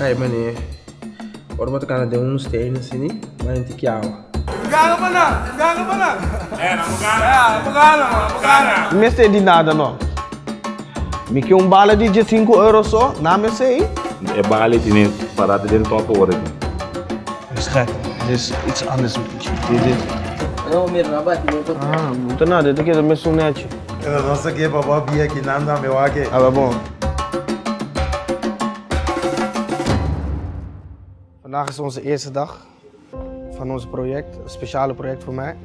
Kaya ba ni? Ora ba ka na de um stay na sini? Mas não te água. Gaga pa na! Gaga pa na! É, napagana! É, napagana, napagana! Me sei de nada, não. Me que um bala de 5 euros só, não me sei. É bala die parada dentro do topo Is gek. Dit is iets anders. Dit is... Ano, meron na ba? Tinutot. Ah, buta na. Dit is met zo'n netje. Eu não sei que babá bia que nanda meu aqui. Ah, maar Vandaag is onze eerste dag van ons project. Een speciale project voor mij.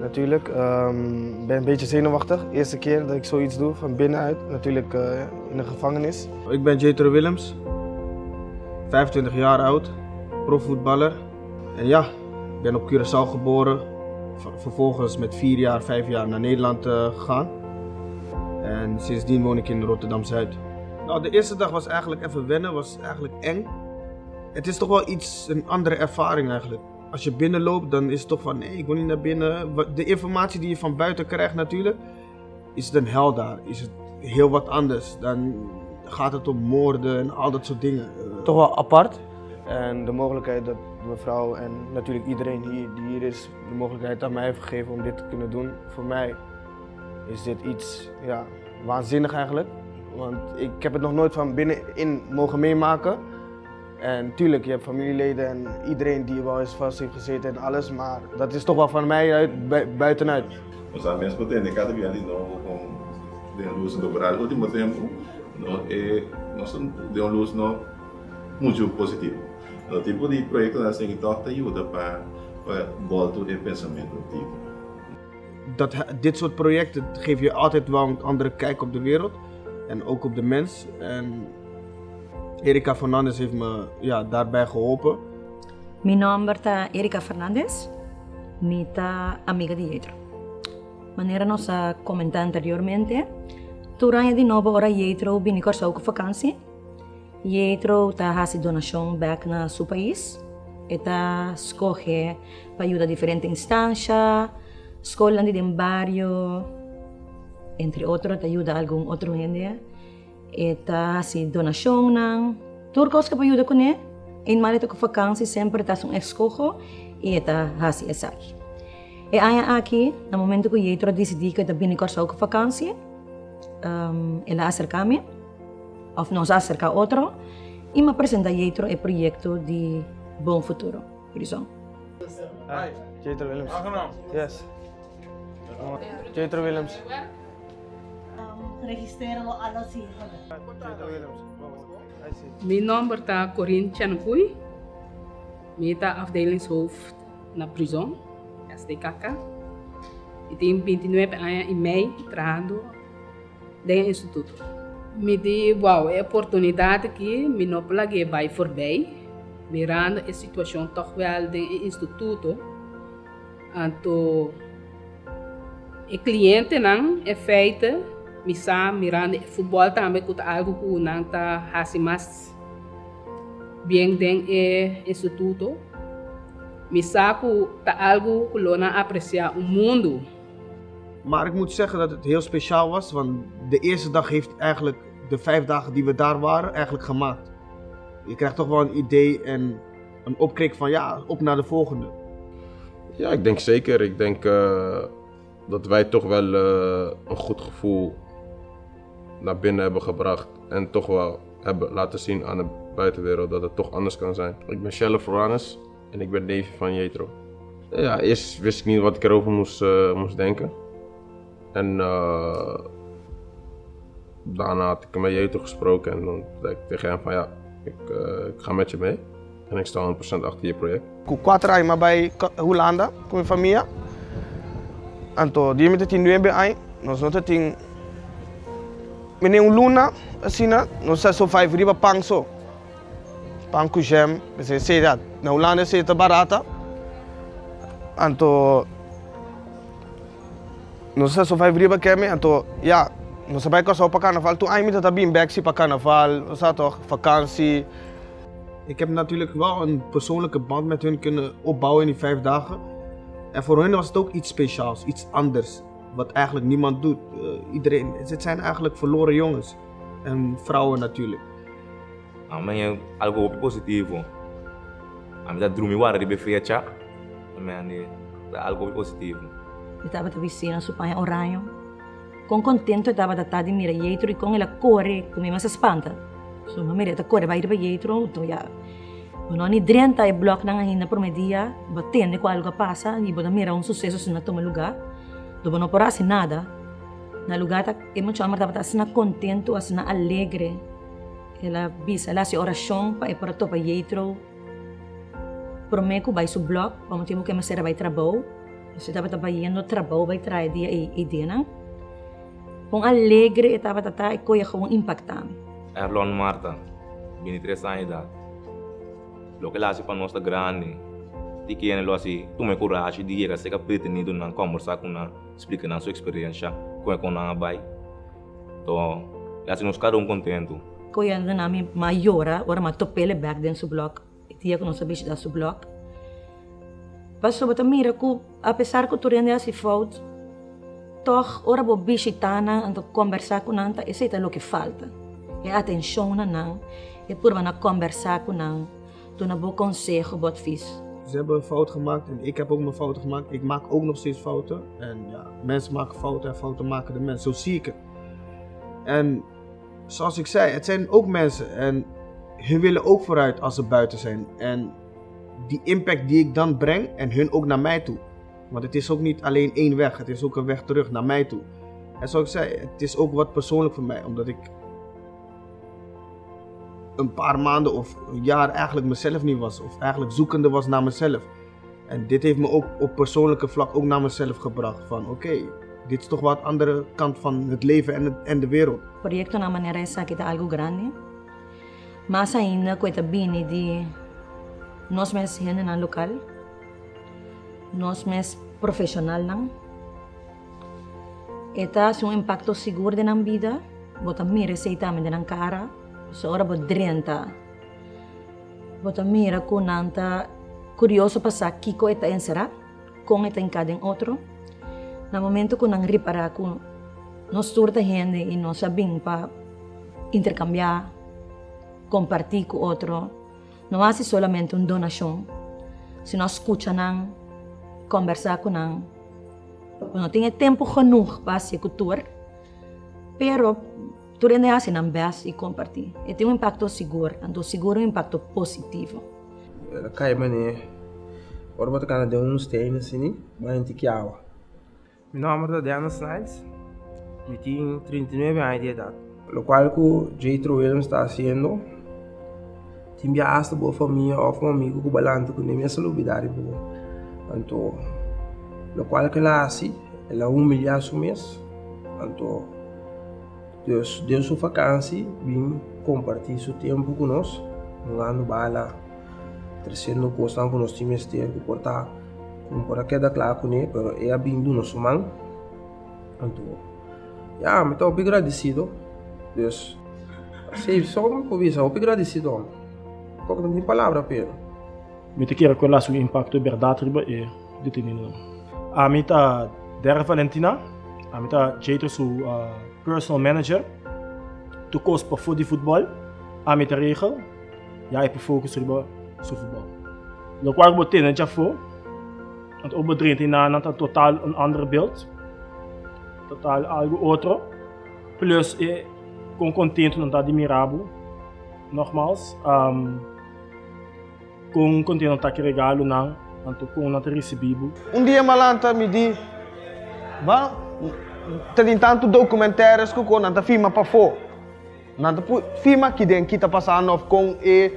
Natuurlijk. Ik ben een beetje zenuwachtig. Eerste keer dat ik zoiets doe van binnenuit. Natuurlijk uh, in de gevangenis. Ik ben Jetro Willems. 25 jaar oud. Profvoetballer. En ja, ik ben op Curaçao geboren. Vervolgens met 4 jaar, 5 jaar naar Nederland uh, gegaan. En sindsdien woon ik in Rotterdam-Zuid. Nou, de eerste dag was eigenlijk even wennen, was eigenlijk eng. Het is toch wel iets, een andere ervaring eigenlijk. Als je binnenloopt, dan is het toch van nee, ik wil niet naar binnen. De informatie die je van buiten krijgt natuurlijk, is het een hel daar. Is het heel wat anders. Dan gaat het om moorden en al dat soort dingen. Eh, Toch wel apart. En de mogelijkheid dat mevrouw en natuurlijk iedereen hier, die hier is, de mogelijkheid aan mij heeft gegeven om dit te kunnen doen. Voor mij is dit iets ja, waanzinnig eigenlijk. Want ik heb het nog nooit van binnenin mogen meemaken. En tuurlijk, je hebt familieleden en iedereen die wel eens vast heeft gezeten en alles, maar dat is toch wel van mij uit, bui- buitenuit. Os amigos tenho, cada vez ali não com de luz do Brasil, último tempo, não é nós de uma luz não muito positivo. O tipo de projeto tem que torta ajuda para voltar o pensamento tipo. dat, dit soort projecten geven je altijd wel een andere kijk op de wereld en ook op de mens. En Erika Fernandez heeft me ja, daarbij geholpen. Mi nombre está Erika Fernández, mi ta amiga de Yetro. Maneira nos a comentar anteriormente, durante de novo hora Yetro vini com vakantie. Yetro ta hasi donação back na seu país. Eta escoge para ajudar diferente instância, escola de barrio, entre outros, te ajuda algum outro gente. Eta si donasyong ng Turkos kapayuda ko ne. In manito ko vakansi sempre tasong escojo eta hasi esaki. E aya aki, na momento ko jetro decidi ko da binnenkort zou ik vakantie. Um, aser kami of nos acerca otro, e me apresenta jetro e proyecto de bon Futuro, Horizon. Ah, Hi, Jetro Williams. Aangenaam. Yes. Jetro Williams. Jetro Willems. I see. Mijn nummer is Corinne Chanukui. Ben afdelingshoofd na prisão, SDKK. Ik tenho 29 anos e meio entrando no instituto. Me di, wow, é oportunidade que me não plage vai voorbij. Mirando a situação toch wel no instituto. Anto, o cliente não é feito misa mirando futebol também que algo não tá assim mais bem dentro do instituto misa que tá algo que lona apreciar o mundo Maar ik moet zeggen dat het heel speciaal was, want de eerste dag heeft eigenlijk de vijf dagen die we daar waren eigenlijk gemaakt. Je krijgt toch wel een idee en een opkrik van ja, op naar de volgende. Ja, ik denk zeker. Ik denk eh, dat wij toch wel eh, een goed gevoel naar binnen hebben gebracht. En toch wel hebben laten zien aan de buitenwereld dat het toch anders kan zijn. Ik ben Shelle Floranus en ik ben neefje van Jetro. Ja, eerst wist ik niet wat ik erover moest, eh, moest denken. En eh, daarna had ik met Jetro gesproken en dan zei ik tegen hem van ja, ik, eh, ik ga met je mee. En ik sta 100% achter je project. Com quatro anos, mas vai Holanda com minha família. Então, dia me tem dois bem, nós não tem Meneer Luna, Sina, nou 605 riba pangso. Panku jam, ze zei dat. Nou lande is te barata. Anto toen sei se vijf vir para quem, ja, já, não een que só para carnaval, tu ainda está bem back para carnaval, we zaten op vakantie. Ik heb natuurlijk wel een persoonlijke band met hun kunnen opbouwen in die vijf dagen. En voor hen was het ook iets speciaals, iets anders. Wat eigenlijk niemand doet. Eh, iedereen, het zijn eigenlijk verloren jongens. En vrouwen natuurlijk. Amanhã algo positivo. A minha dormir agora de fecha. Amanhã algo positivo. Estava a visita su pai oranho. Com contento estava a estar de mira jetro e com ela corre, com me se espanta. Mira corre vai para jetro, então já. Não ni drenta e bloco na ainda por media, batendo com algo passa e boda mira um sucesso se não toma lugar. Do não por nada. Na lugar tá, e muito amor estava assim contento, assim alegre. Ela bisa, ela se oração para para topa jetro. Prometo vai su bloco, vamos ter que me ser vai trabalho. Você estava trabalhando, trabalho vai trazer dia e, e não? Com alegre, estava tata e coisa com impactante. Erlon Marta, 23 anos de idade. Lo que ela para nós é grande. Que ele assim, tu me coragem de ir a ser pretendido na conversar com na explicar na sua experiência, com a com na bai. Então, ela nos cada um contento. Coisa na minha maior, ora ma topele back dentro do bloco. E tia que não sabia da seu bloco. Passou a mira que, apesar que tu rende assim fout, toch ora bo bisitana ando conversar com nanta, esse é o que falta. É atenção na não, é por na conversar com não, tu na bo conselho bot fiz. Ze hebben een fout gemaakt en ik heb ook mijn fouten gemaakt. Ik maak ook nog steeds fouten. En ja, mensen maken fouten en fouten maken de mensen. Zo zie ik het. En zoals ik zei, het zijn ook mensen en hun willen ook vooruit als ze buiten zijn. En die impact die ik dan breng en hun ook naar mij toe. Want het is ook niet alleen één weg, het is ook een weg terug naar mij toe. En zoals ik zei, het is ook wat persoonlijk voor mij, omdat ik een paar maanden of een jaar eigenlijk mezelf niet was, of eigenlijk zoekende was naar mezelf. En dit heeft me ook op persoonlijke vlak ook naar mezelf gebracht. Van oké, dit is toch wat andere kant van het leven en, het, en de wereld. Proyecto na manera esa que algo grande. Más ainda, cuenta bini de nós mes gente na local, nós mes profissional não. Eta é um impacto seguro na vida, bota mira se também na cara, Sora bodrenta. Bota mira con nanta curioso pasar Kiko está encerrado, con está en cada otro. Na momento que nang ripara con nos surta gente y nos sabin pa intercambiar, compartir con otro. No hace solamente una donación, sino escuchan, conversar con nang. No tiene tiempo genoeg para hacer cultura, pero tu ainda assim não best e compartilhar. E tem um impacto seguro, então seguro um impacto positivo. Ela cai mané, ora bota cara de um stain assim, mas gente que água. Meu nome é Diana Snides, eu tenho 39 anos de idade. Lo qual que o J. Williams está fazendo timbia asta boa família ou com amigo que balanta com minha salubridade boa então lo qual que ela assim ela humilha su mês então Deus deu sua vacância vim compartilhar seu tempo conosco não ando bala trazendo coisas com nós times ter que portar como por aqui da claro com ele pero é vindo nosso mão então já me estou agradecido Deus Sim, só uma coisa, eu agradecido homem Pouco não tem palavra, Pedro. Me te quero colar o impacto verdade e detenido. A mim tá Dera Valentina, a mim tá jeito su uh, personal manager. Tu cos para de futebol, a mim tá regel. Ja, ik focus su futebol. Lo qual ik botin já foi. Want op bedrijf in een totaal een ander beeld. Totaal algo outro. Plus, e com contento não tá admirável. Nogmaals, um, kung continuo ta regalo nang anto kung nata recebido. Um dia malanta me di, ba, tem tanto documentários que com nanta filma para fo. Nanta filma que den kita passando kung e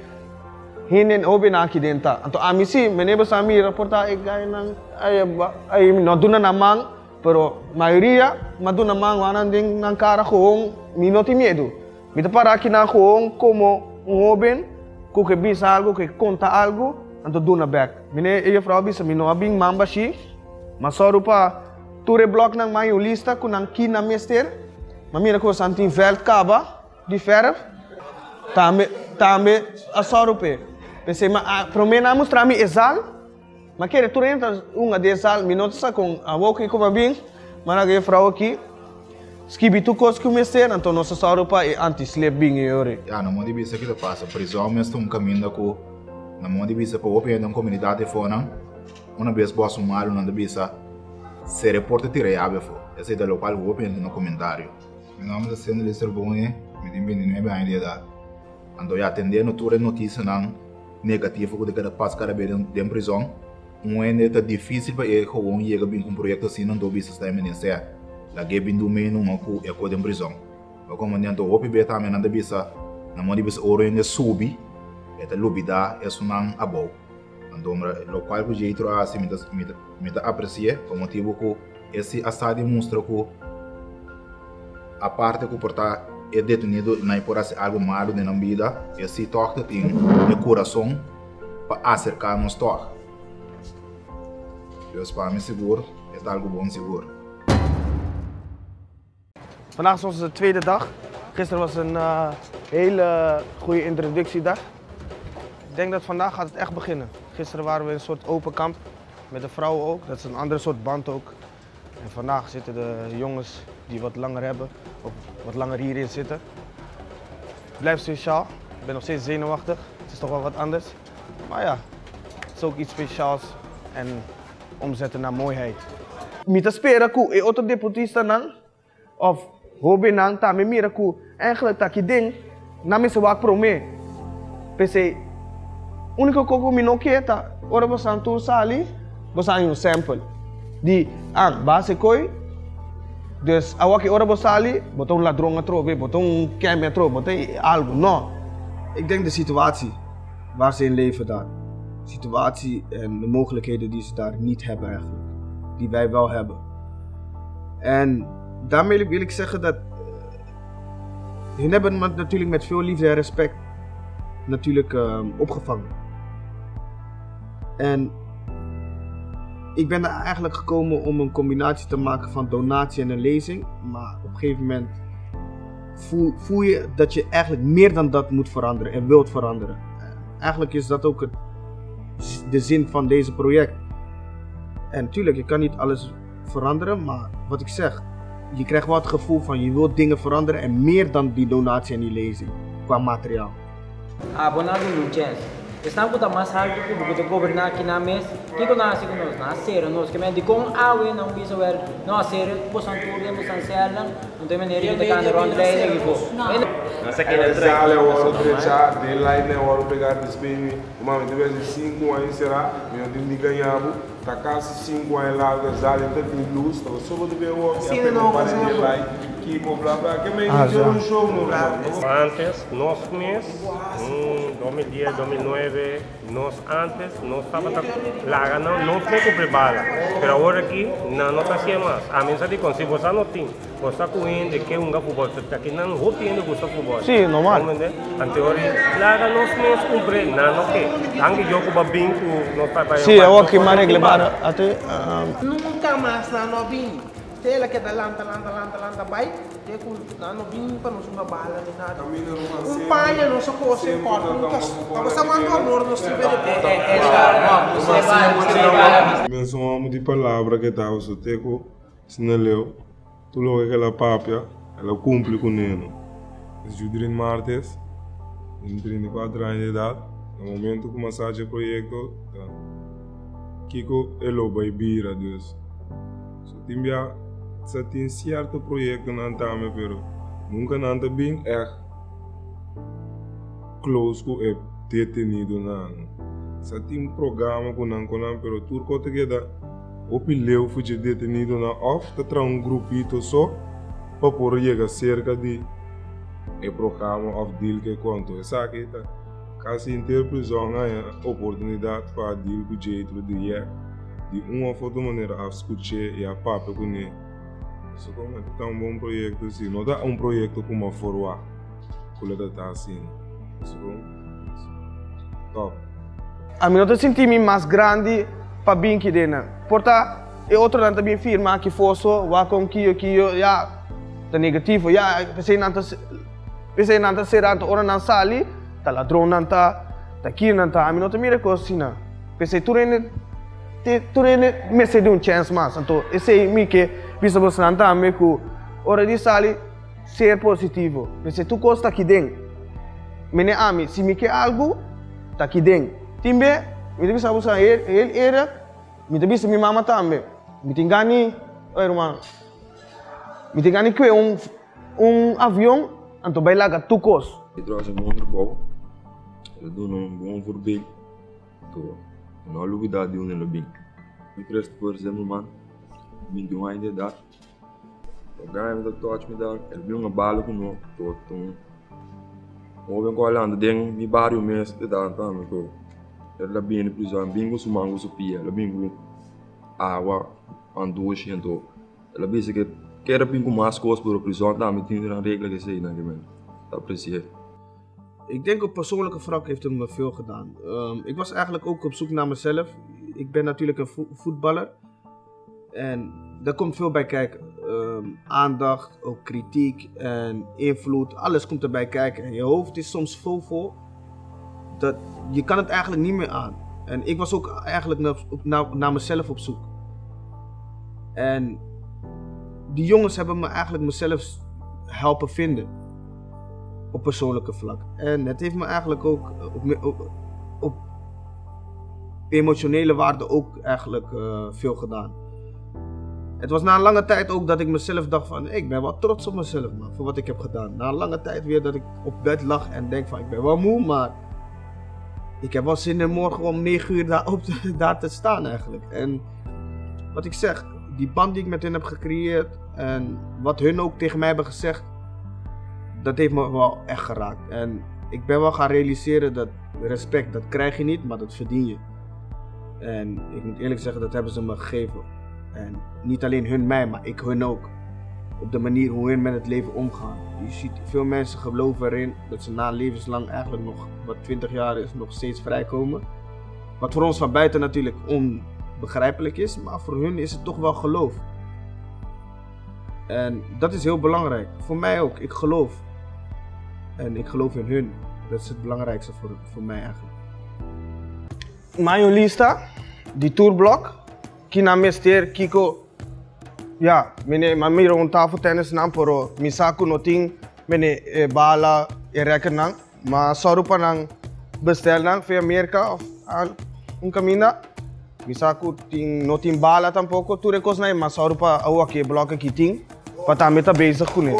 hinin obi na ki den ta. Anto ami si meneba sa mi reporta e gay nang ay ay no duna namang pero maioria maduna mang wanan ding nang cara kung minoti medo. Mita para aqui na kung como um homem que que bisa algo, que conta algo, então duna back. Mine e frau bisa mino abing mamba si, masoro pa ture block nang mayo lista ku nang kina mester. Mamira ko santin veld kaba di verf. Tame tame asoro pe. Pensei ma promena mostrar mi exal. Ma quer tu entra uma de exal minutos com a boca e com a bing. Que frau aqui skibi tu kos kumeser, então nossa sauropa é anti-slip bing yore. Ja, na mão de bisa que te passa, prisão mesmo um caminho da cu, na mão de bisa para open uma comunidade fora, uma vez boa sumar, uma de bisa, se reporta tira abe fo, esse é da local open no comentário. Meu nome é Sendo Lister Bonhe, me tem bem nem bem ainda da. Ando já atendendo toda notícia não negativo que cada passo cara bem dentro prisão. Um é neta difícil para ele gewoon chega bem com um projeto assim não do bisa está eminência. La ge bin do me no maku e ko dentro prisão. O comandante o opi beta me nada bisa na mão de bisa oro ainda subi, eta lubida é sunang abou. Ando local que jeito assim me me aprecia, por motivo que esse assado mostra que a parte que porta é detenido na por algo malo na vida, esse toque tem no coração para acercar nos toque. Deus para me seguro, é algo bom seguro. Vandaag is onze tweede dag. Gisteren was een uh, hele goede introductiedag. Ik denk dat vandaag gaat het echt beginnen. Gisteren waren we in een soort open kamp met de vrouwen ook. Dat is een andere soort band ook. En vandaag zitten de jongens die wat langer hebben, of wat langer hierin zitten. Het blijft speciaal. Ik ben nog steeds zenuwachtig. Het is toch wel wat anders. Maar ja, het is ook iets speciaals en omzetten naar mooiheid. Mita spera ku e otro deputista nan of hobe nan ta me mira ku eigenlijk tak je ding na me se wak pro me. Pese único coco mi no quieta ora bosan tu sali bosan um sample di ang base koi dus awak ora bosali botou um ladrão a trobe botou um algo no Ik denk de situatie waar ze in leven daar. Situatie en de mogelijkheden die ze daar niet hebben eigenlijk. Die wij wel hebben. En daarmee wil ik zeggen dat... eh, Hun hebben natuurlijk met veel liefde en respect natuurlijk ehm, opgevangen. En ik ben er eigenlijk gekomen om een combinatie te maken van donatie en een lezing. Maar op een gegeven moment voel, voel je dat je eigenlijk meer dan dat moet veranderen en wilt veranderen. Eh, Eigenlijk is dat ook het, de zin van deze project. En natuurlijk, je kan niet alles veranderen, maar wat ik zeg, je krijgt wel het gevoel van je wilt dingen veranderen en meer dan die donatie en die lezing qua materiaal. Abonado Lucas. Com mais alto que o que governar aqui na mesa. Que nós que nós nascer nós que me de com awe não bisa ver nós ser posan tudo no sancela não tem maneira de cantar ronda aí que for. Nossa, que é sale o oro trecha, de lá e o oro pegar despemi. Uma vez de cinco anos será, meu time de ganhavo, tá quase cinco anos lá, o sale tá de luz, tá só vou ver o Sim, e não, não. lá, que me ah, un show no, Antes, nos 2010, 2009, mm, nos antes, no estaba tan, la no pero ahora aquí no, no hacía más. A mí se te consigo, esa no tiene, o está cubriendo que un fútbol, aquí no no tiene gusto fútbol. Sí, normal. Anteriormente, la nos mes cubre, no, no que, aunque yo no para Sí, ahora que me arreglaron, nunca más no vino. Tela que da lanta, lanta, lanta, lanta, vai. Te com na nobin para não sumar bala nem nada. Um palha não só coisa sem corta. Nunca. Estava chamando amor no se Mensen om die palavra que estava so teco, sneleu, tu logo aquela papia, ela cumpre com ele. Judrin Martes, em 34 anos de idade, no momento que o projeto, tá. Kiko elo by bira dus. So timbia, sa tem certo projeto na antame, pero nunca nanta bem echt close com o detenido na Sa tem programa com nan konan, pero tur ko together, opi leu fuji detenido na off, ta tra um grupito só, para por chegar cerca de e programa of deal que conto. Essa aqui tá quase inteira prisão a oportunidade para deal com jeito de yeah, de uma ou outra maneira a escutar e a papo com ele. Isso como é um bom projeto assim, não dá um projeto como a forwa, que ele tá assim. Como top. A mim não senti mais grande para bem que dena. Porta e outro não também firma que fosse wa com que eu que eu já tá negativo já pensei tá pensei tá ser anto ora não sali tá ladrão não tá tá aqui não a mim não mira coisa assim não pensei tu rene te tu rene me se de um chance mais então esse aí me que não tá me que ora di sali ser positivo. Pensei, tu costa aqui dentro. Mene ami, se me quer algo, tá aqui dentro. Timbe, me deve saber usar ele, ele era, me deve saber minha mama também. Me tem gani, oi irmão, me tem gani que um, um avião, então vai lá tu costa. Ik trouwens een wonderbouw. We doen een gewoon voorbeeld. Toch. En al hoe we dat doen in de bing. Ik rest voor Zimmerman. miljoen en dat. Dan gaan we dat touch met dat. Het blijft een bal genoeg tot toen. Hoe ben ik al aan de ding, die barrio meest, dat aan het aan me Dat dat binnen plus bingo, zo mango, zo pia, dat bingo. Awa, aan doosje en zo. Dat is ik keer op bingo maskoos voor de prison, daar met kinderen aan regelen gezien, ik. Dat apprecieer ik denk op persoonlijke wrak heeft hem veel gedaan. Um, ik was eigenlijk ook op zoek naar mezelf. Ik ben natuurlijk een vo voetballer. En daar komt veel bij kijken. Ehm, aandacht, ook kritiek en invloed. Alles komt erbij kijken. En je hoofd is soms vol vol. Dat, je kan het eigenlijk niet meer aan. En ik was ook eigenlijk naar, naar, naar mezelf op zoek. En die jongens hebben me eigenlijk mezelf helpen vinden op persoonlijke vlak. En het heeft me eigenlijk ook eh, op, op, op emotionele waarde ook eigenlijk eh, veel gedaan. Het was na een lange tijd ook dat ik mezelf dacht van, ik ben wel trots op mezelf man, voor wat ik heb gedaan. Na een lange tijd weer dat ik op bed lag en denk van, ik ben wel moe, maar ik heb wel zin in morgen om 9 uur daar, op te, daar te staan eigenlijk. En wat ik zeg, die band die ik met hen heb gecreëerd en wat hun ook tegen mij hebben gezegd, dat heeft me wel echt geraakt. En ik ben wel gaan realiseren dat respect, dat krijg je niet, maar dat verdien je. En ik moet eerlijk zeggen, dat hebben ze me gegeven. En niet alleen hun mij, maar ik hun ook. Op de manier hoe hun met het leven omgaan. Je ziet veel mensen geloven erin dat ze na levenslang eigenlijk nog, wat 20 jaar is, nog steeds vrijkomen. Wat voor ons van buiten natuurlijk onbegrijpelijk is, maar voor hun is het toch wel geloof. En dat is heel belangrijk. Voor mij ook. Ik geloof. En ik geloof in hun. Dat is het belangrijkste voor, voor mij eigenlijk. Mayo lista, die tourblok. kinamester kiko ya mene mami ro untafu tenis nam poro misaku noting mene e bala e rekenang ma sorupa nang bestel nang fe merka al un camina misaku ting noting bala tampoko tu rekos nai ma sorupa au ake block kiting pata meta beza khune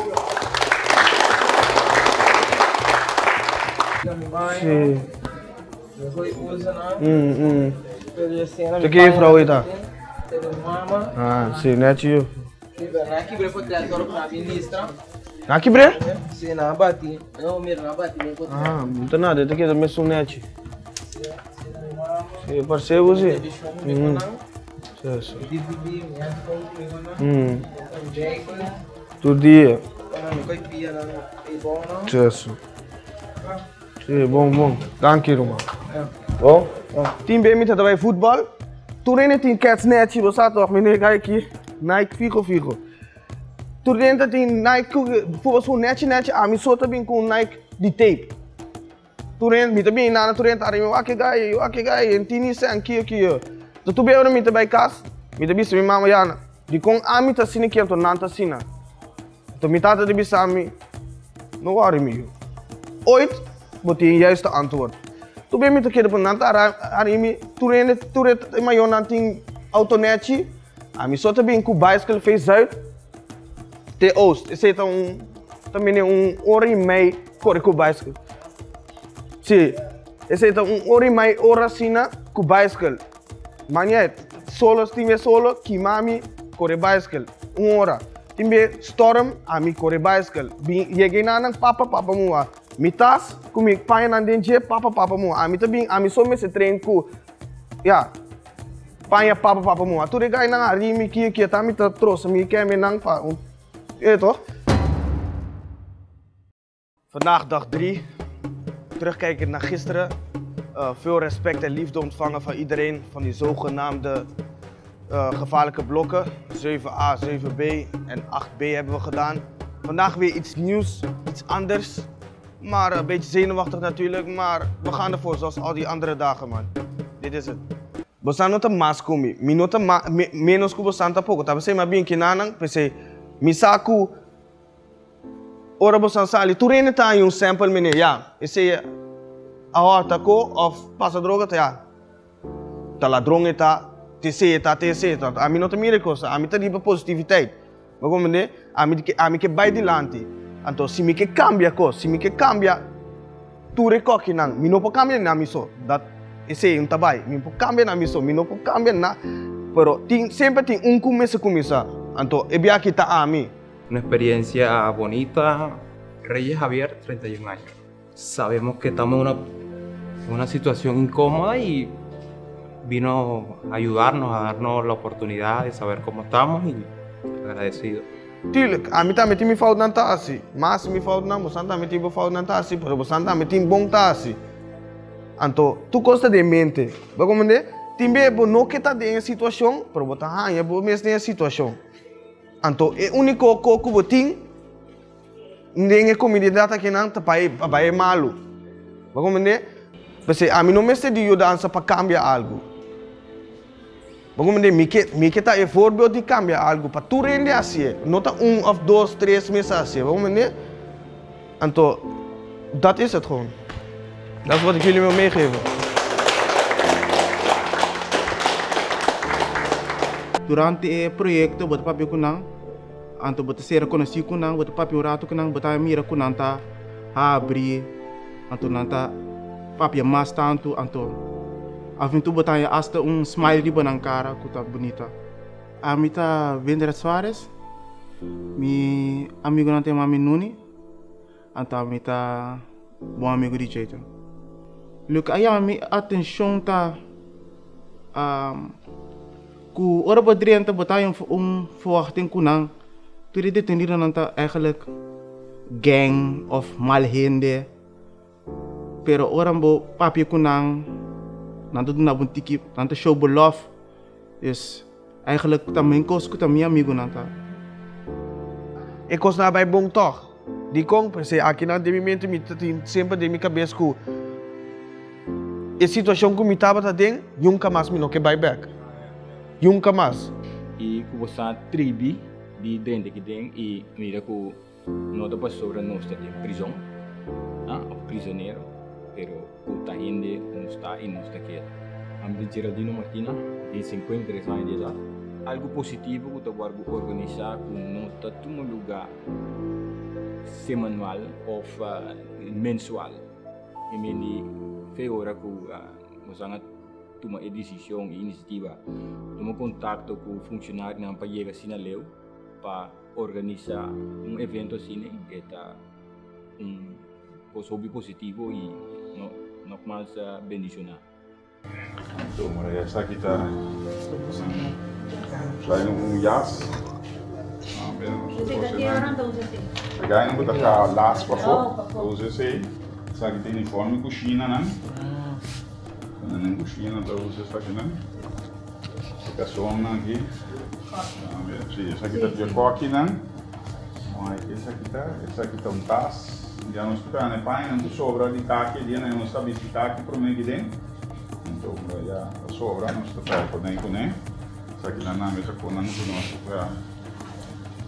Sí. Yo soy Ulsa, ¿no? Mm, mm. Pero yo sí, no me Te quiero ir, Raúl, Ah, sim, né, tio? Na quebrei foi três horas pra ministra. Ah, na quebrei? Sim, na bati. Não, mesmo, na bati. Ah, não tem nada, tem que dormir sunete. Sim, percebo, hum. sim. É hum. Sim, sim. Hum. Todo dia. Sim, sim. Sim, bom, bom. Danke, Roma é. Bom? Team B, também é futebol? 22 Cats você staat toch, meneer, kijk hier. Nike Fico Fico. Toen dat die Nike, bijvoorbeeld zo'n netje netje aan, mijn só também com Nike de tape. Toen ik ben naar toen ik arrive, wakke guy, wakke guy, en em is que kio kio. Toen toen tu bebeu-me também met de mijn mama Jana. Die kon aan mij te zien, ik heb toen aan te zien. Toen mijn tata de bis aan mij, no worry me. Ooit moet hij een juiste antwoord. Toen ben ik met een keer op een nanta arimi, toen in het, toen het in mijn nanting autonetje, aan mijn soort ben ik op bicycle face zuid, te oost. Er zit een, também um hora e meia corre com bicycle. Sim, er zit een hora e meia hora sina com bicycle. Uit. Solo, time solo, kimami, corre bicycle. Een hora. Time storm, ami corre bicycle. Llegué na ng papa papa mua. Mitas, kumi paia na denje papa papa mua. Ami tabi, ami so se train. Ja. Paia papa papa mua. Tu regai nang ari mi kia tami ta tros mi kia me nang pa. Je weet toch? Vandaag dag 3. Terugkijken naar gisteren. Uh, veel respect en liefde ontvangen van iedereen van die zogenaamde uh, gevaarlijke blokken. 7A, 7B en 8B hebben we gedaan. Vandaag weer iets nieuws, iets anders. Maar eh, een beetje zenuwachtig natuurlijk, maar we gaan ervoor zoals al die andere dagen, man. Dit is het. We staan op de maas. Minota ma menos kubo santa zei Tapi saya mabin kinanang, pese misaku ora bo sansali. Tu rene ta yung sample mene Ja, Ese eh, aorta ko of pasa droga ta ya. Ta ladrong eta TC ta TC ta. Ami nota miracles, ami ta di positiviteit. Wa komende, ami ami ke bai lantie. Então, se me que cambia coisa, se me que cambia, tu recoque nang, mi não pode cambiar na miso. Dat esse um tabai, mi pode cambiar na miso, mi não pode cambiar na. Pero tem, sempre tem um começo começar. Então, é a mim. Una experiencia bonita. Reyes Javier, 31 años. Sabemos que estamos en una, una situación incómoda y vino a ayudarnos, a darnos la oportunidad de saber cómo estamos y agradecido. Tuurlijk, a mim também tem me falta na taça. Mas me falta na, você também tem me falta na taça, pero você também tem bom taça. Então, tu gosta de mente. Vai compreender? Tem bem, não que tá em situação, pero você tá em boa mesmo em situação. Então, é único coco que você tem, nem é comunidade que não tá para para malo. Vai compreender? Porque a mim não me sei de ajudar para cambiar algo. Vamos dizer, me que me que tá é voorbeeld de cambiar algo para tu render assim, não tá um of dois, três meses assim, dat is het gewoon. Dat is wat ik jullie wil meegeven. Durante o projeto, bota papi kunang, anto bota sera kunang, bota papi rato kunang, bota mira kunang ta abri, anto nanta papi mas tanto, anto aventura botar hasta um smile de na cara que tá bonita. A mim tá Vendera Soares, meu amigo não tem mami Nuni, então a mim tá bom amigo de jeito. Look, aí a minha tá um, ku ora bedrien te botar um, um verwachting kunang, toen dit detenido tá eigenlijk gang of malhende, pero ora bo papi kunang nanto na buntiki nanto show belof is eigenlijk também kos ku também amigo nanta Ik was naar bij Bong toch. Die kon, per se, aqui na de momento, me tem sempre de minha cabeça que a situação que me estava tá dentro, nunca mais me não que vai back. Nunca mais. E que você tribi de dentro que tem e mira que dá para sobre nós de prisão, ah, prisioneiro, pero Contagende non sta in nostra sta Andiamo Ambi Geraldino Martina e si incontra in di Algo positivo che ti guardo organizzare con nota un luogo semanal o eh, mensual. E quindi fai ora con uh, tuma e decisione e iniziativa. Tomo contatto con i funzionari che pagano sino a leu per organizzare un evento sine che è un, un, positivo e uh, bendicionar. Zo, maar essa aqui tá. Sai um jas. Pegar não botar cá las para fora. Usa esse aí. Essa aqui tem uniforme coxina, né? Não coxina, então usa essa aqui, né? Fica uma aqui. Sim, essa aqui tá de coque, né? Mas essa aqui tá, essa aqui tá um tas. Pai, não sobra de cá aqui, né? Não está de cá aqui para mim aqui dentro. Então, já sobra, não está para poder ir, né? Essa aqui na nave, essa coisa não é nossa, para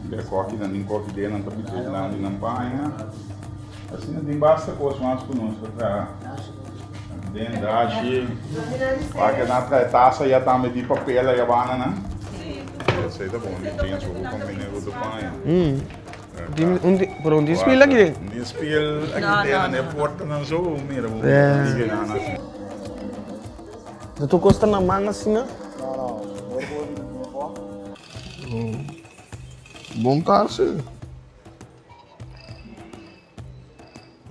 Dia coque, não tem coque dentro, não está habituado lá, não panha. Assim, não tem basta coisa mais conosco para dentro, acho. Para que na taça já está meio de papel aí, a bana, né? Essa aí tá bom, não tem essa roupa combinada do panha. Hum. Um, die speel lagi ding. Die speel dentro, no, né? no. Porta não É. ligar na assim. Tu gosta na manga? Hum. Bom sim.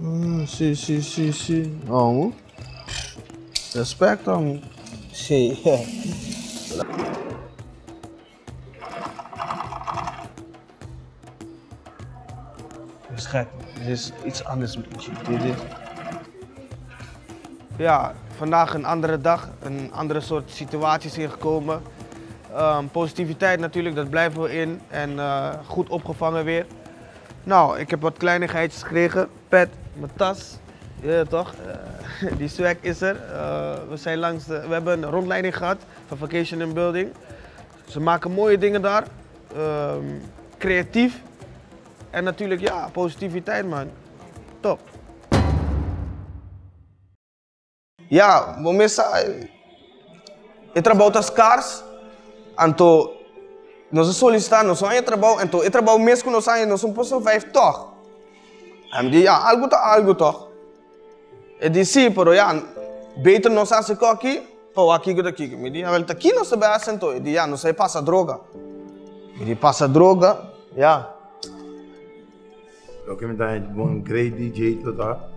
Ah, sim, sim, sim, sim. Oh. Respeito, amo. Sim. Gek. Is iets anders met is... Ja, vandaag een andere dag, een andere soort situaties ingekomen. Ehm, positiviteit natuurlijk, dat blijven we in en eh, goed opgevangen weer. Nou, ik heb wat kleinigheidjes gekregen. Pet, mijn tas, ja toch? Eh, die swag is er. Eh, we, zijn langs we hebben een rondleiding gehad van Vacation and Building. Ze maken mooie dingen daar. Ehm, creatief. En natuurlijk, ja, positiviteit, man. Top. Ja, momesa. Eu trabalho as cars, então nós solicitamos, nós vamos trabalhar, então eu trabalho mesmo com nós, nós somos vijf toch. Hij die ja, algo toch, algo toch. Eu disse, sim, pero ja, beter nós assim aqui, para aqui que daqui. Me disse, aqui nós sabemos então. Eu disse, ja, nós passa droga. Me disse, passa droga, ja. Lo que me dá um great DJ tá?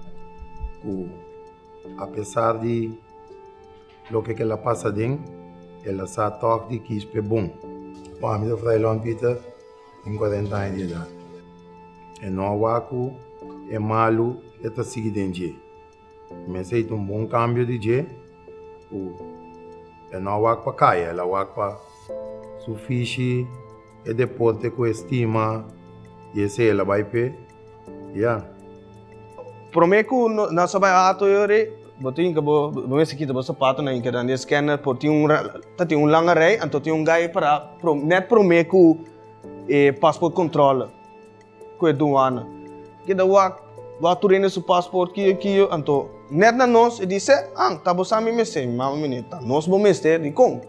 O apesar de lo que ela passa dentro, ela sabe toque de que isso é bom. Bom, a minha frei Lon Peter tem 40 anos de idade. E não waku é malo, é tá seguindo em. Mas é um bom cambio de dia. O é não waku para caia, ela waku para sufici e deporte com estima e esse ela vai per. Yeah. Prometo na sabay ato yore, botin ka bo bo se kita bo sapato na inka dan scanner por ti un tati un langa rei anto ti un gai para pro, net prometo e passport control ko duana. Que da wa wa turene su passport ki ki anto net na nos e disse ang tabo sami me se mama minita nos bo meste di kong.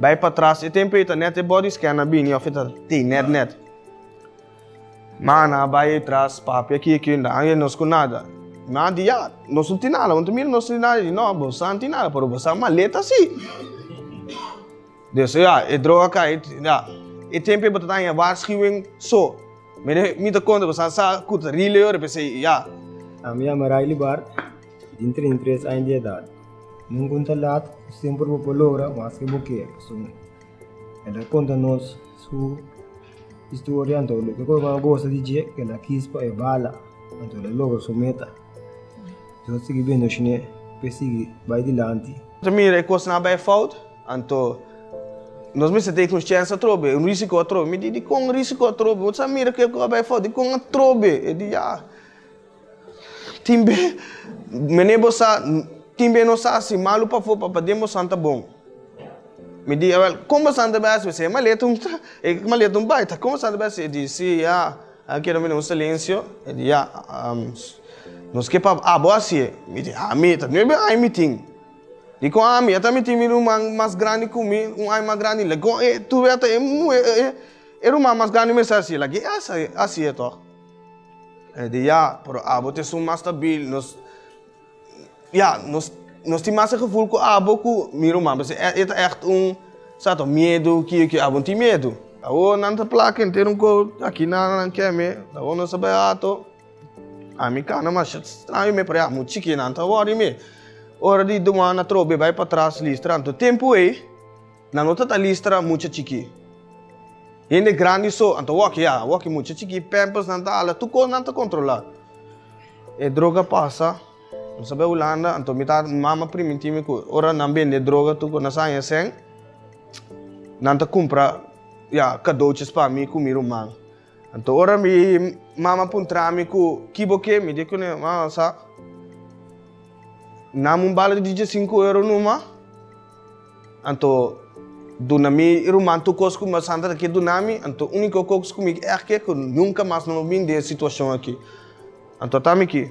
Bij para trás e tempo eta net e body scanner bini of eta ti net net. Aqui, não, aí não com nada. Mas dia, não sou nada, não tem não sou nada, não, não tem nada, você é maleta assim. Dus ja, ik droog elkaar, ja. Ik tempo je waarschuwing zo. Met met de konde, we zijn zo goed, releur, we zeggen ja. A minha Maraili Bar, de 33 anos de idade. Num conta lá, sempre vou pologra, mas que buque. So, ela conta nós, su istuori anto le ko ma go sa di je ke la kis pa e bala anto le logo so meta so si gi bendo shine pesi gi bai di lanti Tamire ko sna bai fault anto Nos mi se te kun scienza trobe, un risico trobe, mi di di con risico trobe, un samire che ko bai fault di con trobe e di ya. Timbe me nebo sa timbe no sa si malu pa fo pa pa demo santa bom. Me diz, well, como santa bas, você maletum, é maletum baita, como santa bas, e diz, sim, já, aqui meio um silêncio, já, um, nos que pa, ah, boa assim, me diz, ah, me, tá, não é meeting. Di ko ami ata mi timi rumah mas grande kumi um ai mas grande le ko e tu ata e mu e e rumah mas grande me sa si lagi asa asi e toch e di ja pero abo te sum mas stabil nos ja nos nos ti mas gevoel ko abo ku mi rumah mas é echt um sato medo que que abo ti medo awo nanta placa inteiro ko aqui na na que me awo no sabe ato. Ami kana mas estranho me para mu chiki nanta wori me. Ora di domani trobe vai para trás listra tanto tempo é na nota da listra muita chiqui Ende grande so anto walk ya walk muita chiqui pampers nanta ala tu ko nanta controlar e droga passa não sabe Holanda anto mita mama primitivo ko ora não vende droga tu ko na saia sen nanta compra ya cadeautjes para mim com meu irmão. Anto ora mi mama puntra mi ku kiboke mi de ko ne mama sa namun bala di 5 euro numa. Anto do nami irumanto cosco mas anda aqui do nami anto único cosco comigo é que nunca mais não vim de situação aqui. Anto tá aqui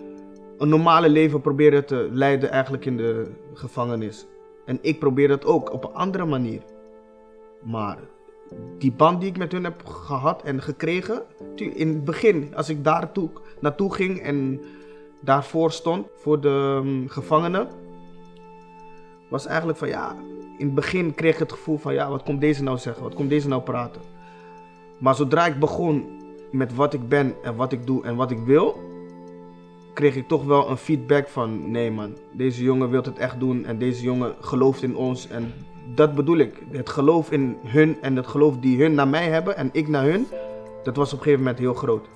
een normale leven proberen te leiden eigenlijk in de gevangenis. En ik probeer dat ook op een andere manier. Maar die band die ik met hun heb gehad en gekregen, in het begin als ik daar naartoe ging en daarvoor stond, voor de um, gevangenen, was eigenlijk van ja, in het begin kreeg ik het gevoel van ja, wat komt deze nou zeggen, wat komt deze nou praten. Maar zodra ik begon met wat ik ben en wat ik doe en wat ik wil, kreeg ik toch wel een feedback van nee man, deze jongen wil het echt doen en deze jongen gelooft in ons. En dat bedoel ik. Het geloof in hun en het geloof die hun naar mij hebben en ik naar hun, dat was op een gegeven moment heel groot.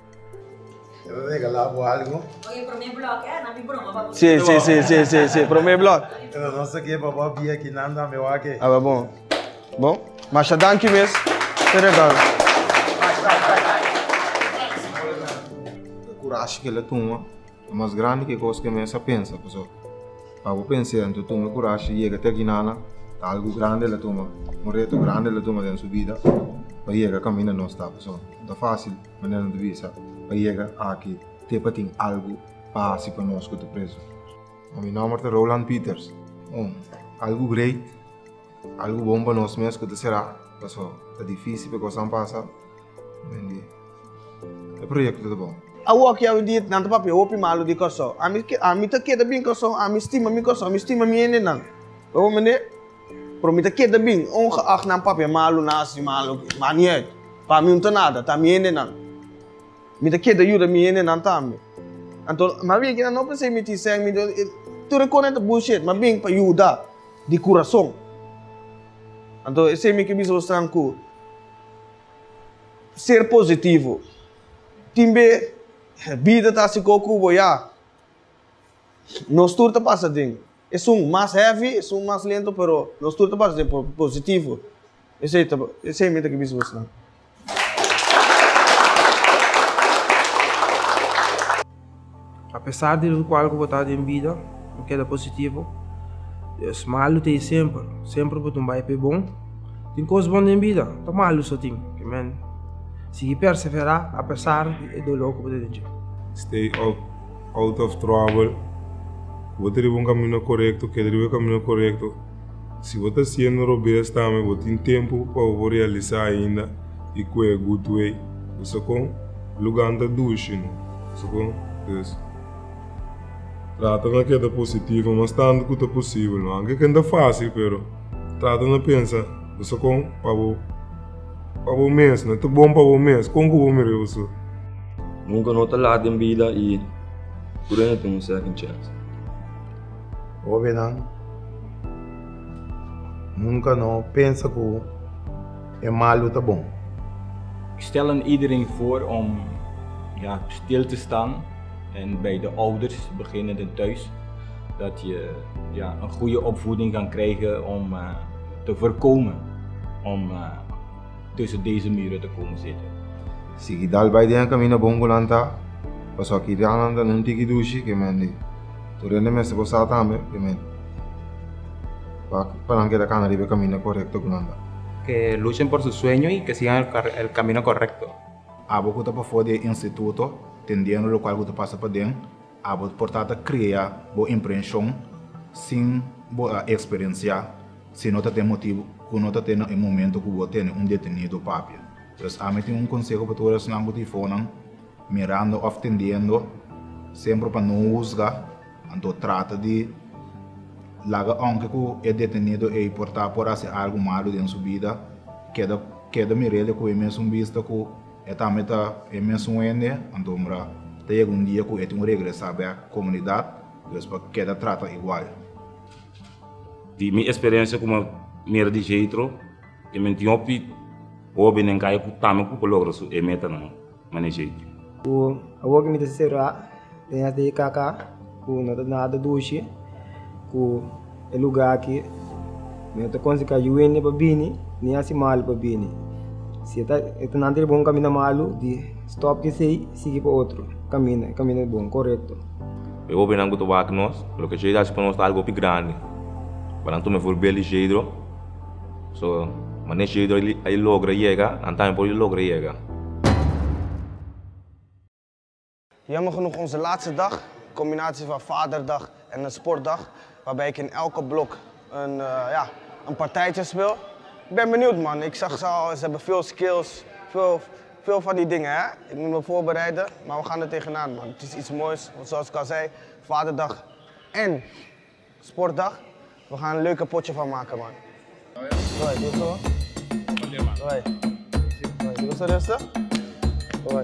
Sí, sí, je sí, sí, sí, primer blog. Ah, bah, bon. Bon, ja dank je, miss. Terug Coragem que ele toma. É mais grande que coisa que a mesa pensa. Pessoal. Para pensar, então toma coragem chega até aqui nada, algo grande ele toma, um reto grande ele toma dentro da vida, para chegar caminho não está, pessoal. É fácil, mas não é vista, para chegar aqui, ter para ter algo fácil para nós que preso. O meu nome é Roland Peters. Um, algo great, algo bom para nós mesmos que será, pessoal. É difícil porque não passa, mas é projeto é bom. Awo ki awi dit nan papi opi malu di koso. Ami ki ami ta keda bin koso, ami stima mi koso, ami stima mi ene nan. Bawa mene pro mi ta keda bin ongeacht nan papi malu nasi malu maakt niet uit. Pa mi unta nada, ta mi ene nan. Mi ta keda yuda mi ene nan ta mi. Anto ma vi ki nan open se mi ti seng mi do tu reconnaître bullshit, ma bing pa yuda di coração. Anto esse mi que biso stranco ser positivo. Timbe vida tá se coco ya. Nos tour tá passa ding. É um mais heavy, é um mais lento, pero nos tour tá passa ding positivo. Esse é esse é meta que biso stranco. Apesar de tudo qual que botar em vida, que é positivo, Deus malo tem sempre, sempre botar um vai bom. Tem coisas boas em vida, tá malo só tem, que man. Se perseverar, apesar do louco que você Stay out, out of trouble. Você deve um caminho correto, que deve um caminho correto. Se você está sendo robusto também, você tem tempo para realizar ainda e que é good way. Você com lugar da ducha, você com isso. Trata de que é positivo, mas tanto é possível, não é que é fácil, pero trata de pensar, você com para não é bom para mês, como que vou você? Nunca não te late em vida e por aí tem um second chance. Ouve não? Nunca não pensa que é malo tá bom. Ik stel aan iedereen voor om ja, stil te staan en bij de ouders, beginnend en thuis, dat je ja, een goede opvoeding kan krijgen om uh, te voorkomen om uh, tussen deze muren te komen zitten. Bij de bongolanta, ook hier aan de douche. Toen rende aan me, que correcto. Que luchen por sus sueños y que sigan el, el camino correcto. Abo que está fuera del instituto, tendiendo lo cual que pasa por dentro, abo portada crea bo impresión sin bo experiencia, si no te motivo ku nota tem em momento que bo tem um detenido papia. Pues a mí tengo un consejo para todos los que fonan, mirando o atendiendo, sempre para não juzgar, então trata de laga aunque que é detenido e portar por fazer algo malo dentro sua vida, queda queda mirele com o mesmo vista que é também tá mesmo ende, então mra tem algum dia que é tem regressar à comunidade, depois para queda trata igual. De minha experiência como mira de jeito, que me tinha o benen kay ku tame ku ko logro su e meta no manage ku awogi mi tesera tem ate kaka ku no nada dushi ku e lugar aqui me to konsi ka yuene babini ni asi mal babini. Se tá então não ter bom caminho malo de stop que sei seguir para outro caminho caminho bom correto eu bem não gosto de nós lo que chega para nós algo grande. Para não tomar for bem ligeiro so Maar net je hij logra llega, en dan por logra llega. Jammer genoeg onze laatste dag, combinatie van vaderdag en een sportdag, waarbij ik in elke blok een, uh, ja, een partijtje speel. Ik ben benieuwd man, ik zag ze al, ze hebben veel skills, veel, veel van die dingen hè. Ik moet me voorbereiden, maar we gaan er tegenaan man. Het is iets moois, want zoals ik al zei, vaderdag en sportdag. We gaan een leuke potje van maken man. Zo. Vai. Vai, doe zo rustig. Vai.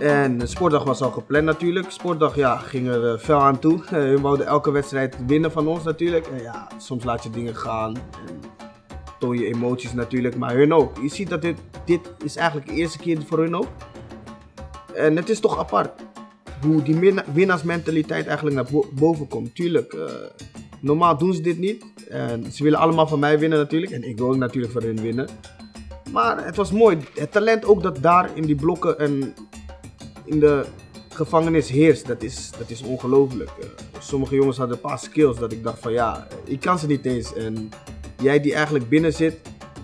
En de sportdag was al gepland natuurlijk. Sportdag ja, ging er eh, fel aan toe. Uh, we wouden elke wedstrijd winnen van ons natuurlijk. En ja, soms laat je dingen gaan. En toon je emoties natuurlijk. Maar hun ook. Je ziet dat dit, dit is eigenlijk de eerste keer voor hun ook. En het is toch apart. Hoe die winna- winnaarsmentaliteit eigenlijk naar bo- boven komt. Tuurlijk, eh, normaal doen ze dit niet. En ze willen allemaal van mij winnen natuurlijk. En ik wil natuurlijk voor hun winnen. Maar het was mooi. Het talent ook dat daar in die blokken en in de gevangenis heerst, dat is, dat is ongelooflijk. Eh, sommige jongens hadden een paar skills dat ik dacht van ja, ik kan ze niet eens. En jij die eigenlijk binnen zit,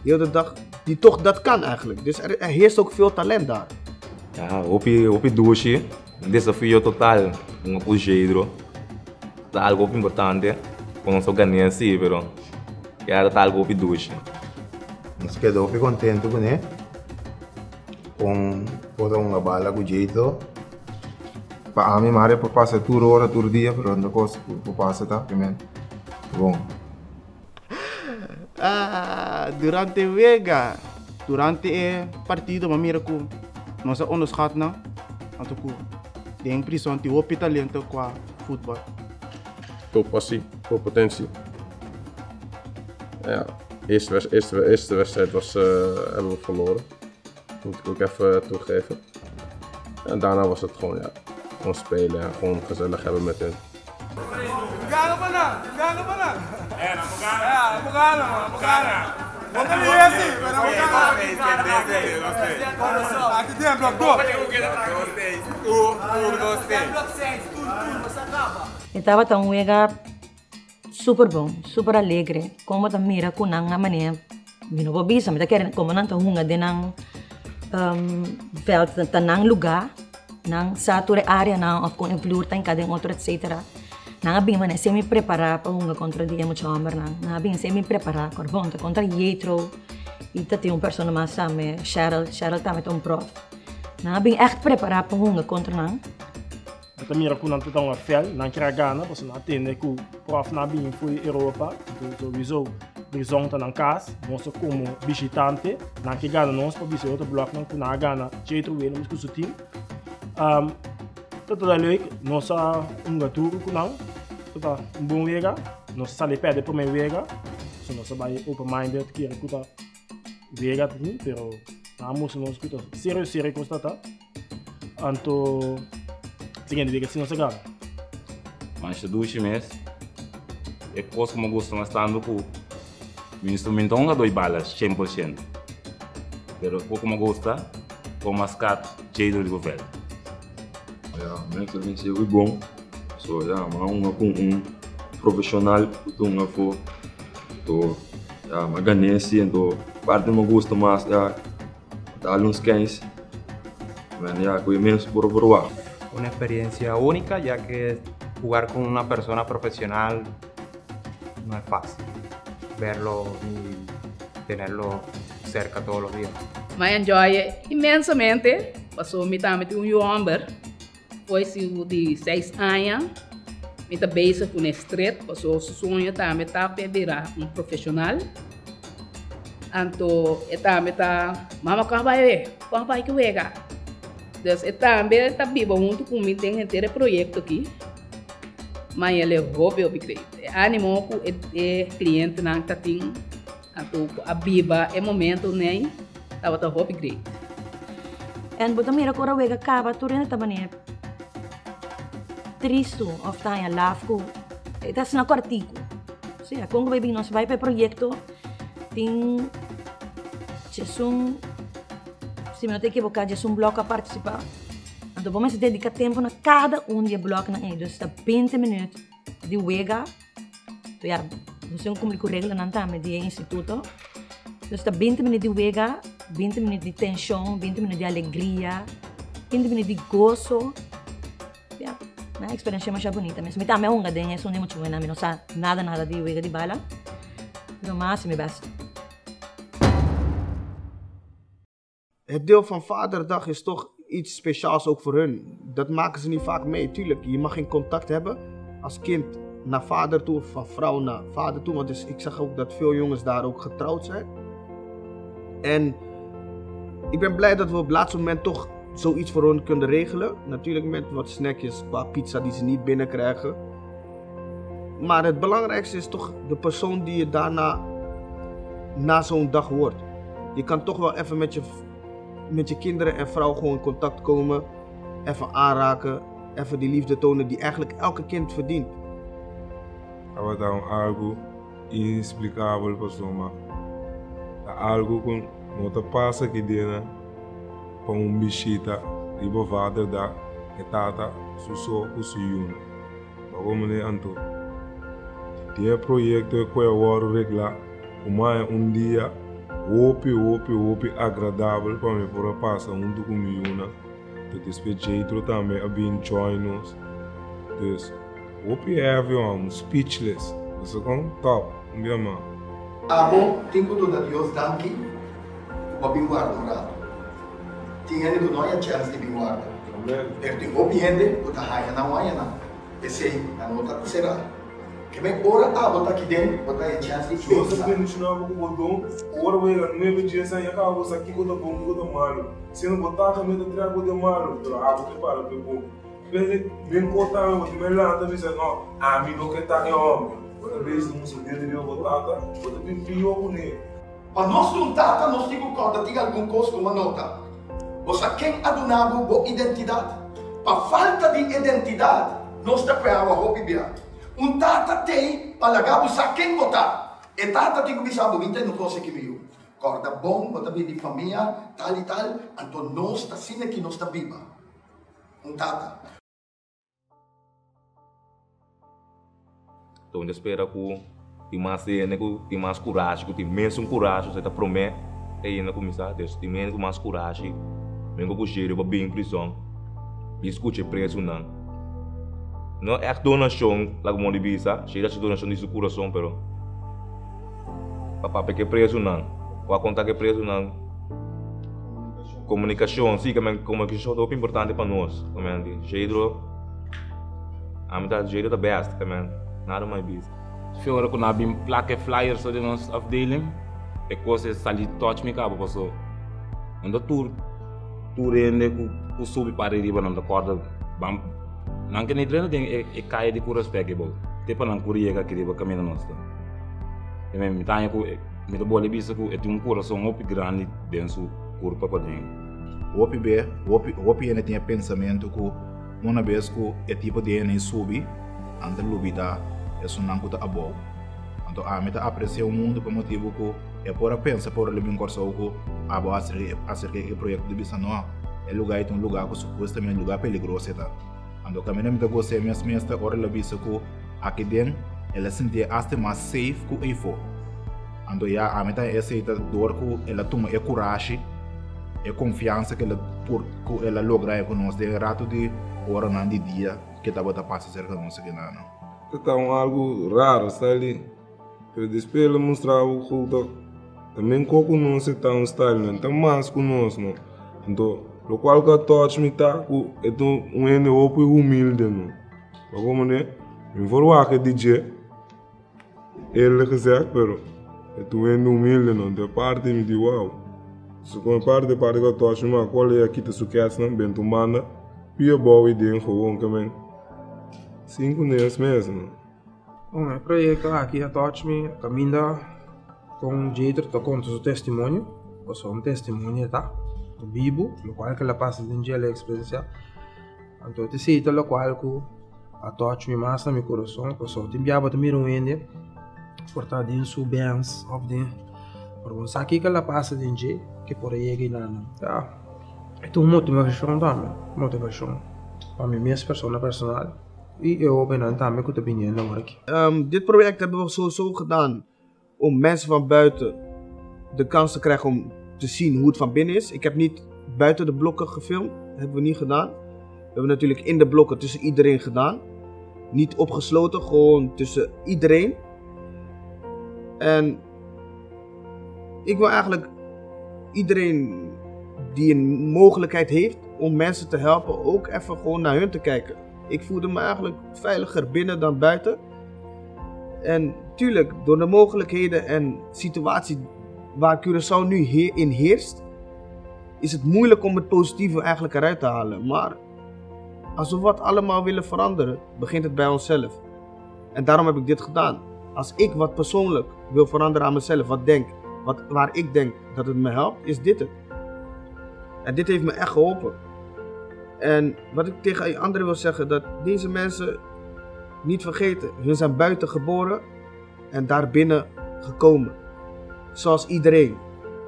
heel de dag, die toch dat kan eigenlijk. Dus er, er heerst ook veel talent daar. Ja, hopi, hopi douche, desafio total, un pujeiro. É algo importante, con nosso ganense, pero ya é algo hopi douche. Nos quedou bem contente com ele. Com toda uma bala com jeito. Pa ami mare por passa tur ora tur dia pero ando cos por passa tá primeiro. Bom. Ah, durante o Vega, durante o partido, mamira ku, nós onderschat na, anto ku, tem prisão, tem o talento com a futebol. Veel passie, veel potentie. Ja, eerste, eerste, eerste wedstrijd was, eh, hebben we verloren. Moet ik ook even toegeven. En daarna was het gewoon, ja, gewoon spelen en gewoon gezellig hebben met hen. Gana pa na! Gana pa Vamos ali, assim, vai dar um cara. Gostei. Aqui dentro, bloco 2. Tudo, gostei. Super bom, super alegre. Como da mira com nang amanhã. Vino po bisa, mita keren, como nang tahunga din ang um, felt tanang lugar, nang sa ture area na of kung influer tayong kadeng otro, etc. Nang bing man semi preparar para hunga contra dia mo chamber nang. Nang bing semi preparar con bonta contra Jetro. E ta tem um persona mais sabe, Cheryl, Cheryl tá met um prof. Nang bing echt preparar para hunga contra nang. Dat mira ku nan tutong fel nan kira Ghana, pas na atende ku prof na bin fui Europa, então sowieso brisong tan kas, nosso como visitante, nan que Ghana nós pa bisi outro bloco na Ghana, jeito we no su team. Um, Toto da leuk, nossa unga tour ku nan, tota um bom wega, nossa sale pede por meu wega, so nossa vai open minded kira ku ta wega tin, pero na muso nos ku ta serio serio constata. Anto diga se não se grava. Mas douche mesmo, é coisa que eu gosto mais tanto com o instrumento não dói balas 100%. Pero pouco me gosta com mascat jeito de governo. momento tem sido bom. Só já, mas uma com um profissional, uma for, tô, já, mas ganhei assim, então, parte me gosta mais, já, dá uns 15, mas já, com imenso por provar. Una experiencia única, ya que jugar con una persona profesional no es fácil. Verlo y tenerlo cerca todos los días. Me enjoy inmensamente. Passou-me também um homem Foi se de seis anos. Me tá base com o street. Passou o sonho também tá para virar um profissional. Anto, e também tá, mama qual vai ver? Qual vai que vega? Dus e também está vivo junto comigo tem inteiro projeto aqui. Mas ele é hobby, eu creio. Animo com o cliente não tá tem. Anto, a biba é momento nem. Tava tá hobby great. En buta mira kora wega kaba turina tabane tristo of tanya lafko. Ita sina kwartiku. Sia, kung vai nos vai para proyecto ting jesum se me não te equivocar, jesum bloco a participar. Então vamos dedicar tempo na cada um de bloco na então está 20 minutos de wega. Então você como que regra não tá de instituto. Então está 20 minutos de wega, 20 minutos de tensão, 20 minutos de alegria, 20 minutos de gozo. Na experiência mais bonita. Mas me tá me unga den, isso é muito buena, não sa nada nada de de bala. Pero mas me best. Het deel van Vaderdag is toch iets speciaals ook voor hun. Dat maken ze niet vaak mee. Tuurlijk, je mag geen contact hebben als kind naar vader toe van vrouw naar vader toe. Want dus, ik zag ook dat veel jongens daar ook getrouwd zijn. En ik ben blij dat we op het laatste moment toch zoiets voor hun kunnen regelen. Natuurlijk met wat snackjes qua pizza die ze niet binnenkrijgen. Maar het belangrijkste is toch de persoon die je daarna na zo'n dag wordt. Je kan toch wel even met je, met je kinderen en vrouw gewoon in contact komen. Even aanraken. Even die liefde tonen die eigenlijk elke kind verdient. Aba dan algo soma. É algo com nota passa que dena para vader da e tata suso usuyun. Bago mene anto. Dia proyecto que eu vou reglar uma um dia opi opi opi agradável para mim para passar um do comigo Tot is bij Jethro também a been join. Dus hoop je everyone speechless. Dus ik kom top. Minha mãe. Amo, tenho tudo a Deus danke, o bem guardado. Tinha ido nós a chance de bem guardado. Perto em obiende, o da raia não haia não. Esse na nota será. Que bem ora a botar aqui dentro, botar a chance de Você vai continuar com o botão, ora vai ganhar mesmo dia sem a cabo, isso aqui quando bom, quando malo. Se não botar também do trago de malo, tu a que para o bom. Bem, bem cortar, eu te lá, também se não, a mim não quer estar em homem. Outra vez não se deu de botar, outra vez pior com ele. Mas nós não tata, nós conta, tem algum coisa com uma nota. Você quem adunava boa identidade. Para falta de identidade, nós para a roupa Um tata tem palagabu sa quem botar. E tata tem que bonita no coisa que viu. Corda bom, bota bem de família, tal e tal. Então nós está sendo que nós está viva. Um tata. Então, eu espero que tem mais que tem mais coragem, tem menos coragem, você está promete, é ainda começar, tem mais coragem, mesmo que o cheiro para bem em prisão, escute preso não. Não é donação, lá como de visa, chega de donação de coração, pero papá porque preso não, ou a conta que preso não. Comunicação, sim, que a comunicação é importante para nós, também. Jeito, a metade jeito é best, também. Nada mais bis. Veel hoor ik na bim plakken flyers in onze afdeling. Was eens sali touch me kabo paso. En dat tour tour ende ku ku subi pare riba nam da corda bam. Nan ke nidrena ding e e kaya di ku respect bo. Te pa nan kuri ka kiri ba kamina nosta. E me mi tanya ku mi do bole bisa ku e tum kura so ngopi grande densu kur papa ding. Opi be, opi opi ene tinha pensamento ku uma vez ku e tipo de ene subi ante lubida é da abo. Então a meta aprecia o mundo por motivo que é por pensa por ele bem corso que abo acerca acerca do projeto de bisa não é lugar é um lugar que supostamente lugar perigoso tá. Então também me dá você mesmo mesmo hora ele bisa que aqui dentro ela sente até mais safe que aí fora. Então já a meta é essa dor que ela toma é coragem é confiança que ela por que ela logra com nós de rato de hora não de dia que estava a passar cerca nós aqui não. Um algo raro, está ali. Pero depois ele mostrava o culto. Também com nós está um style, não está mais com nós, não. Então, o qual que touch me tá, é um ene opo humilde, não. Como né? Me vou que DJ. Ele que sei, pero é um ene humilde, não. De parte me diz, uau. Se com parte parte que touch me, qual é aqui te suquece, não? Bem, tu manda. Pia boa ideia, gewoon, também. Cinco meses mesmo. Bom, é projeto aqui a Touch Me caminha um jeito de contar seu testemunho, só um testemunho, tá? Do vivo, o qual que ela passa de um dia a experiência. Então, te cita o qual que a Touch Me mais no meu coração, ou só te enviava também um ende, portanto, em sua bens, of the, por um saque que ela passa de dia, que por é lá, tá? Então, motivação também, motivação, para mesmo, persona personal. E eu ben também com a opinião na hora Um, dit project hebben we sowieso gedaan om mensen van buiten de kans te krijgen om te zien hoe het van binnen is. Ik heb niet buiten de blokken gefilmd, hebben we niet gedaan. We hebben natuurlijk in de blokken tussen iedereen gedaan. Niet opgesloten, gewoon tussen iedereen. En ik wil eigenlijk iedereen die een mogelijkheid heeft om mensen te helpen, ook even gewoon naar hun te kijken. Ik voelde me eigenlijk veiliger binnen dan buiten. En tuurlijk, door de mogelijkheden en situatie waar Curaçao nu in heerst, is het moeilijk om het positieve eigenlijk eruit te halen. Maar als we wat allemaal willen veranderen, begint het bij onszelf. En daarom heb ik dit gedaan. Als ik wat persoonlijk wil veranderen aan mezelf, wat denk, wat, waar ik denk dat het me helpt, is dit het. En dit heeft me echt geholpen. En wat ik tegen anderen wil zeggen, dat deze mensen niet vergeten, hun zijn buiten geboren en daarbinnen gekomen. Zoals iedereen.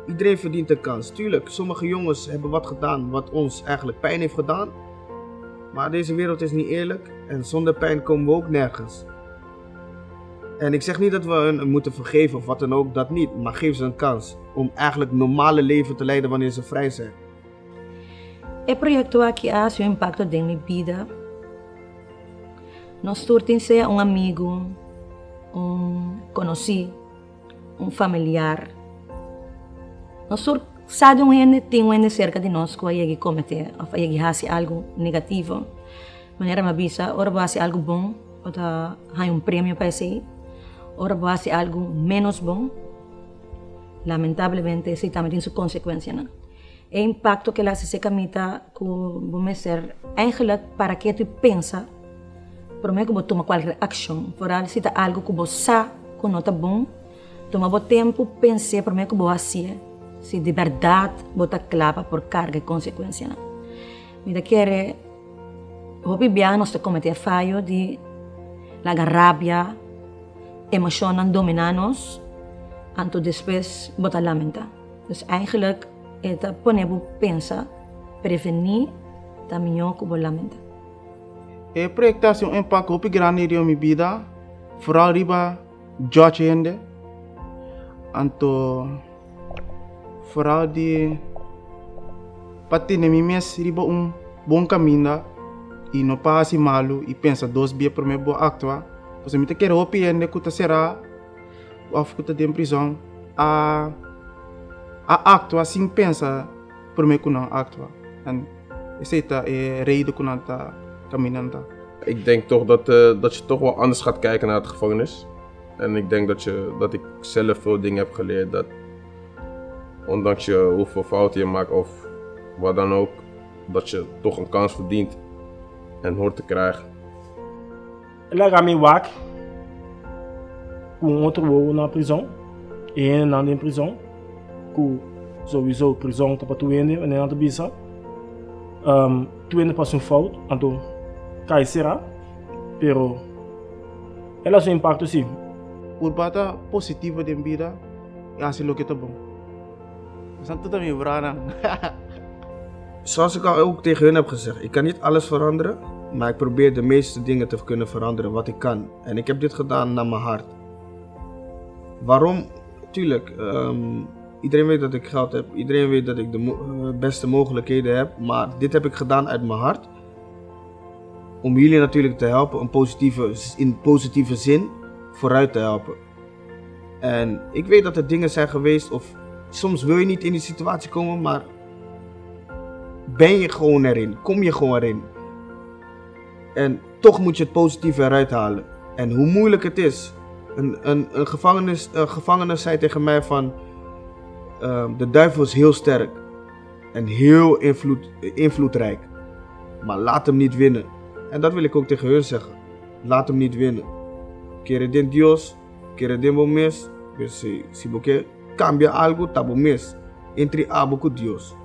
Iedereen verdient een kans. Tuurlijk, sommige jongens hebben wat gedaan wat ons eigenlijk pijn heeft gedaan. Maar deze wereld is niet eerlijk en zonder pijn komen we ook nergens. En ik zeg niet dat we hun moeten vergeven of wat dan ook, dat niet. Maar geef ze een kans om eigenlijk normale leven te leiden wanneer ze vrij zijn. O projeto aqui há seu impacto em minha vida. Nós tortem-se um amigo, um conhecido, um familiar. Nós sabe um ene tem um ene cerca de nós que vai cometer, vai fazer algo negativo. Maneira me avisa, ora vai fazer algo bom, ou tá um prêmio para esse, ora vai fazer algo menos bom. Lamentavelmente, isso também tem sua consequência, o impacto que ela se camita com vamos ser eigenlijk para que tu pensa para mim que qualquer ação por se está algo que você que não está bom toma bom tempo pensar para mim que vou fazer se de verdade estar clava por carga e consequência não me quer o bem nós cometer falho de la rabia emoção dominar-nos anto depois botar lamentar dus eigenlijk eta ponebu pensa prevenir também com o lamento. E projectatie um impacto op grande in mijn vida, vooral riba George Hende. Anto vooral die patine mi mes riba um bom caminho e não passa malu e pensa dois dias por meu actua. Você me quer hopi Hende que será que tá em prisão a a actua assim pensa por me kunnen actua. En is het de reden kunnen ta caminanta. Ik denk toch dat, uh, dat je toch wel anders gaat kijken naar het gevangenis. En ik denk dat, je, dat ik zelf veel dingen heb geleerd dat ondanks je hoeveel fouten je maakt of wat dan ook, dat je toch een kans verdient en hoort te krijgen. Ela ga wak com outro voo na prisão e ainda in prisão ku sowieso para tu ende en dan bisa um, tu ende pas een fout anto cai será pero ela seu impacto sim urbata positiva de vida e assim lo que tá bom Santo também brana Zoals ik al ook tegen hun heb gezegd, ik kan niet alles veranderen, maar ik probeer de meeste dingen te kunnen veranderen wat ik kan. En ik heb dit gedaan naar mijn hart. Waarom? Tuurlijk, um, Iedereen weet dat ik geld heb. Iedereen weet dat ik de mo beste mogelijkheden heb. Maar dit heb ik gedaan uit mijn hart. Om jullie natuurlijk te helpen. Een positieve, in positieve zin vooruit te helpen. En ik weet dat er dingen zijn geweest. Of soms wil je niet in die situatie komen. Maar ben je gewoon erin. Kom je gewoon erin. En toch moet je het positieve eruit halen. En hoe moeilijk het is. Een, een, gevangenis, gevangene zei tegen mij van um, de duivel is heel sterk en heel invloed, invloedrijk. Maar laat hem niet winnen. En dat wil ik ook tegen hun zeggen. Laat hem niet winnen. Quiere Dios, quiere den bom mes, si, si porque cambia algo, tá bom mes. Entre com Dios.